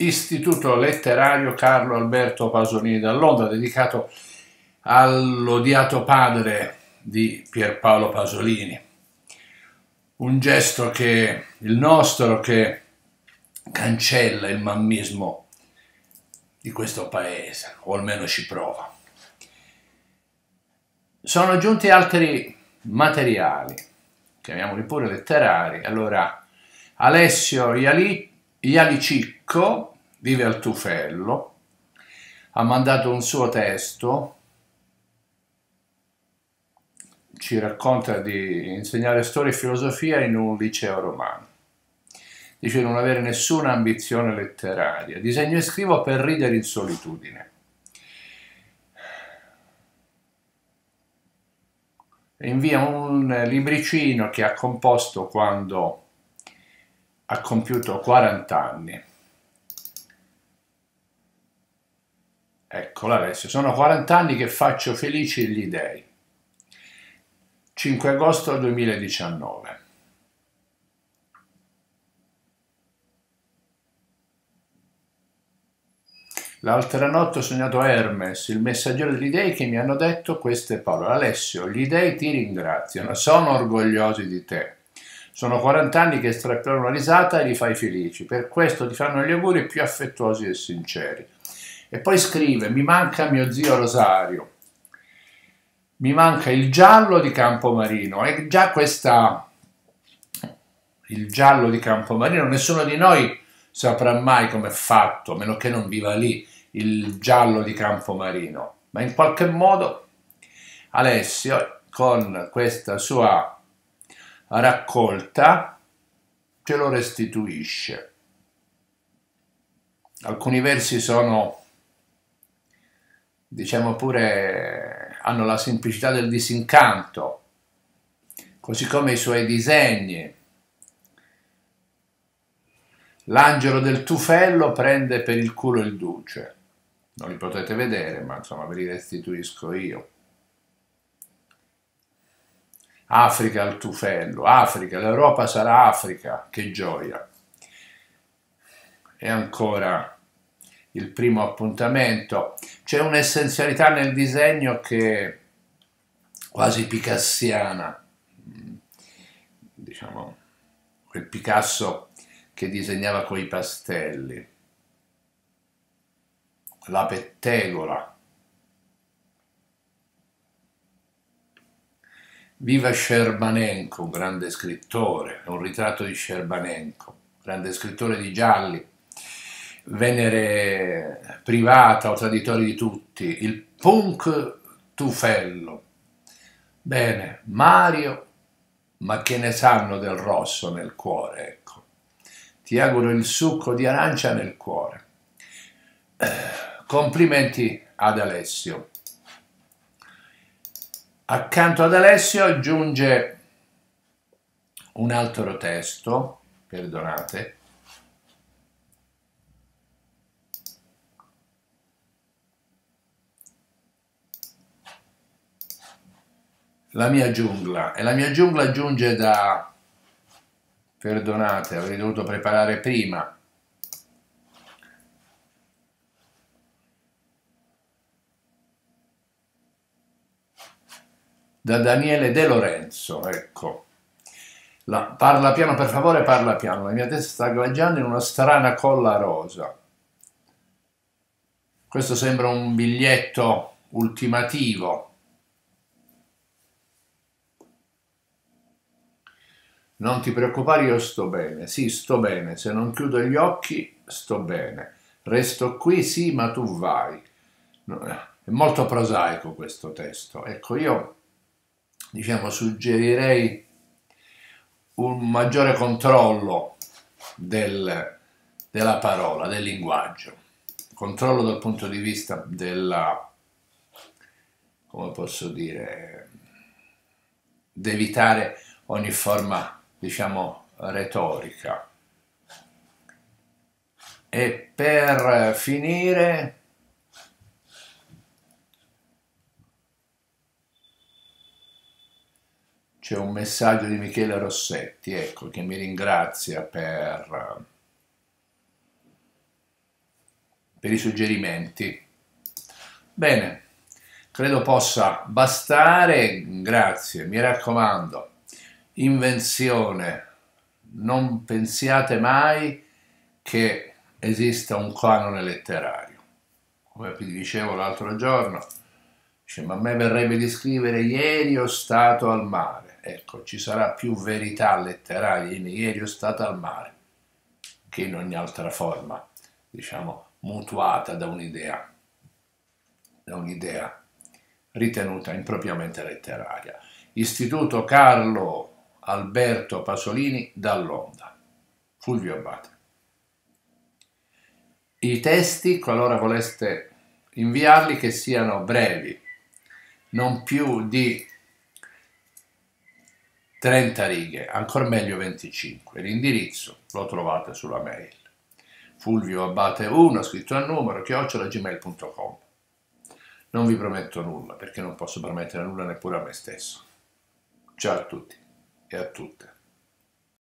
Istituto Letterario Carlo Alberto Pasolini da Londra, dedicato all'odiato padre di Pierpaolo Pasolini. Un gesto che il nostro che cancella il mammismo di questo paese, o almeno ci prova. Sono aggiunti altri materiali, chiamiamoli pure letterari. Allora, Alessio Iali, Ialicicco vive al Tufello, ha mandato un suo testo, ci racconta di insegnare storia e filosofia in un liceo romano. Dice non avere nessuna ambizione letteraria. Disegno e scrivo per ridere in solitudine. Invia un libricino che ha composto quando ha compiuto 40 anni. Eccola Alessio, sono 40 anni che faccio felici gli dèi. 5 agosto 2019. L'altra notte ho sognato Hermes, il messaggero degli dei, che mi hanno detto queste parole. Alessio, gli dei ti ringraziano, sono orgogliosi di te. Sono 40 anni che strapperanno una risata e li fai felici. Per questo ti fanno gli auguri più affettuosi e sinceri. E poi scrive, mi manca mio zio Rosario, mi manca il giallo di Campomarino. E già questa, il giallo di Campomarino, nessuno di noi saprà mai come è fatto, a meno che non viva lì, il giallo di Campomarino. Ma in qualche modo Alessio, con questa sua raccolta, ce lo restituisce. Alcuni versi sono, diciamo pure, hanno la semplicità del disincanto, così come i suoi disegni L'angelo del tufello prende per il culo il duce. Non li potete vedere, ma insomma ve li restituisco io. Africa al tufello, Africa, l'Europa sarà Africa, che gioia. E ancora il primo appuntamento. C'è un'essenzialità nel disegno che è quasi picassiana, diciamo, quel Picasso che disegnava coi pastelli, la pettegola. Viva Scerbanenko, un grande scrittore, un ritratto di Scerbanenko, grande scrittore di gialli, Venere privata o traditori di tutti, il punk tufello. Bene, Mario, ma che ne sanno del rosso nel cuore, ecco ti auguro il succo di arancia nel cuore. Complimenti ad Alessio. Accanto ad Alessio giunge un altro testo, perdonate, la mia giungla e la mia giungla giunge da Perdonate, avrei dovuto preparare prima. Da Daniele De Lorenzo, ecco. La, parla piano, per favore, parla piano. La mia testa sta glagiando in una strana colla rosa. Questo sembra un biglietto ultimativo Non ti preoccupare, io sto bene. Sì, sto bene. Se non chiudo gli occhi, sto bene. Resto qui, sì, ma tu vai. È molto prosaico questo testo. Ecco, io, diciamo, suggerirei un maggiore controllo del, della parola, del linguaggio. Controllo dal punto di vista della, come posso dire, di evitare ogni forma diciamo, retorica. E per finire c'è un messaggio di Michele Rossetti, ecco, che mi ringrazia per per i suggerimenti. Bene, credo possa bastare, grazie, mi raccomando, invenzione, non pensiate mai che esista un canone letterario. Come vi dicevo l'altro giorno, dice, ma a me verrebbe di scrivere ieri ho stato al mare. Ecco, ci sarà più verità letteraria in ieri ho stato al mare che in ogni altra forma, diciamo, mutuata da un'idea, da un'idea ritenuta impropriamente letteraria. Istituto Carlo Alberto Pasolini dall'Onda, Fulvio Abate. I testi, qualora voleste inviarli, che siano brevi, non più di 30 righe, ancora meglio 25. L'indirizzo lo trovate sulla mail. Fulvio Abate 1, scritto a numero, chiocciolagmail.com. Non vi prometto nulla, perché non posso promettere nulla neppure a me stesso. Ciao a tutti e a tutte.